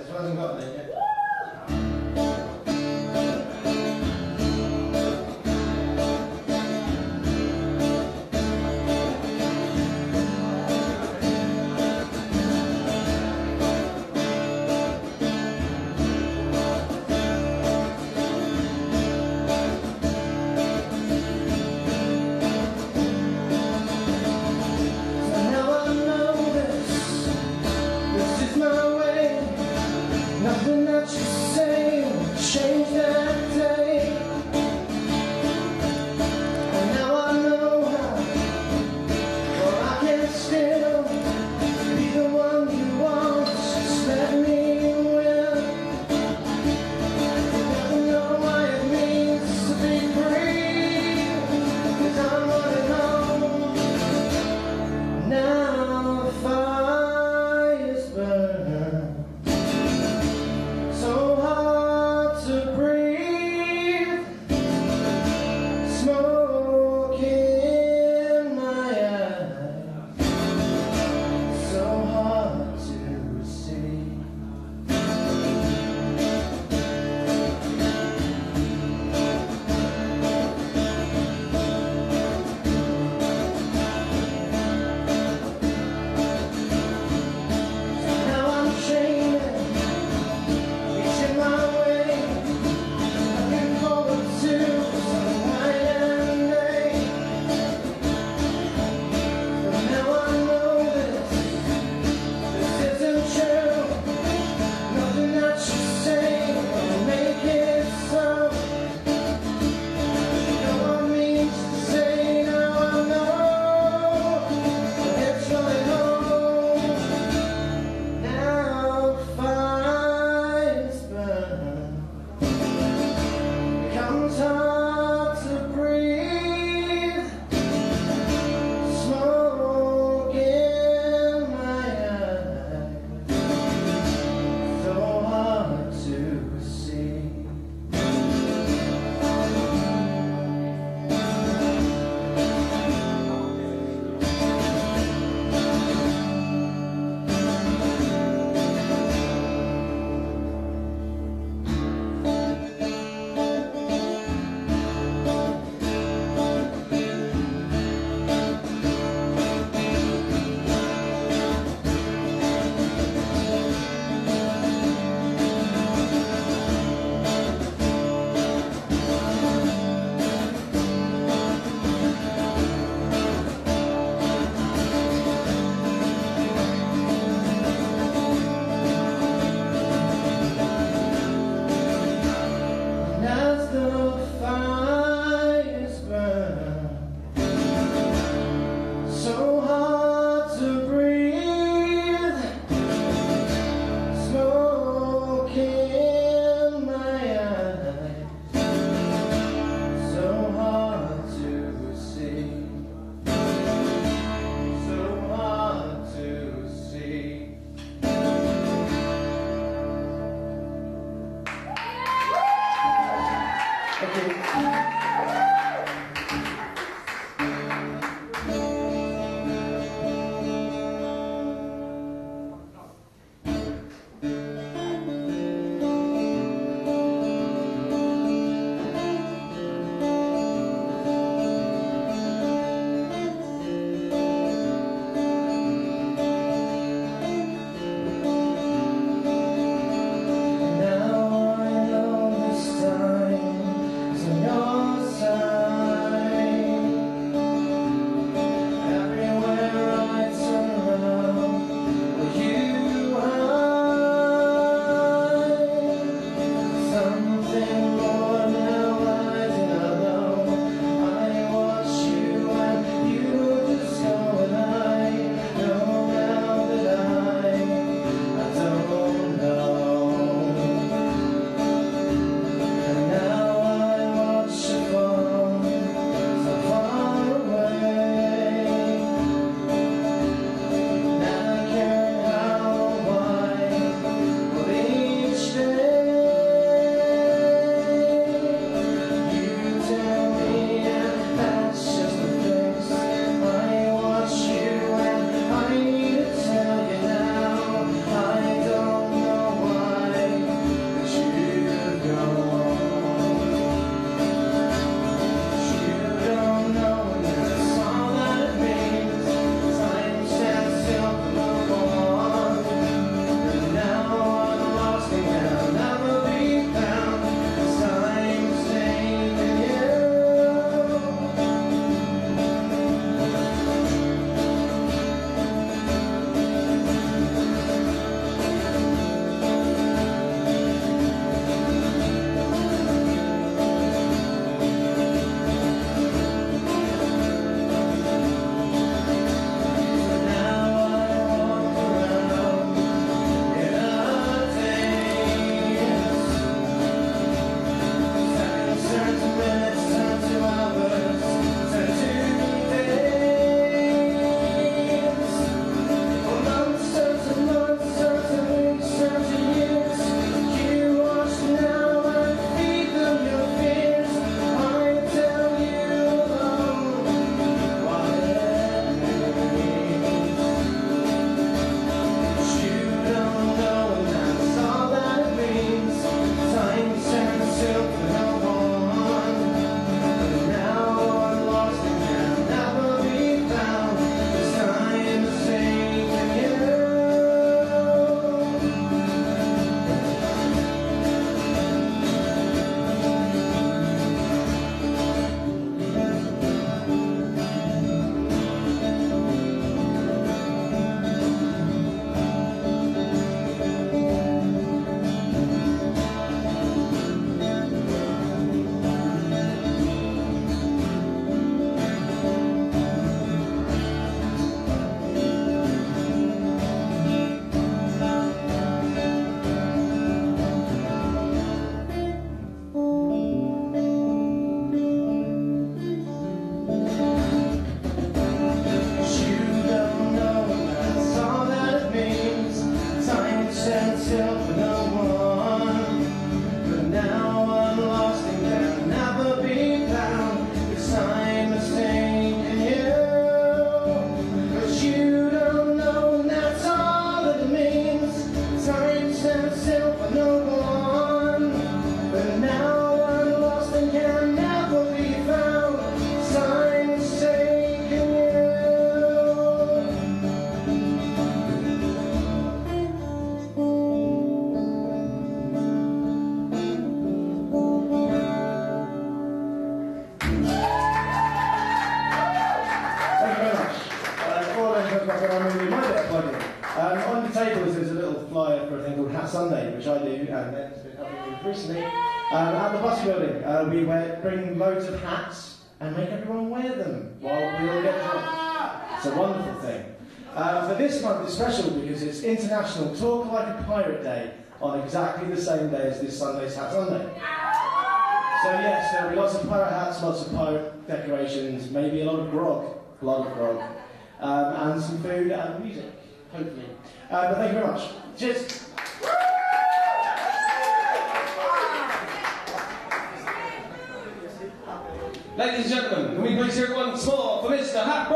This hasn't got it Okay. Hat Sunday, which I do, and it's been happening recently. Um, at the bus Building, uh, we wear, bring loads of hats and make everyone wear them while we all get drunk. It's a wonderful thing. Uh, for this month it's special because it's International Talk Like a Pirate Day on exactly the same day as this Sunday's Hat Sunday. So yes, there'll be lots of pirate hats, lots of pirate decorations, maybe a lot of grog, a lot of grog, um, and some food and music, hopefully. Uh, but thank you very much. Cheers. Ladies and gentlemen, can we please hear once more for Mr. Hat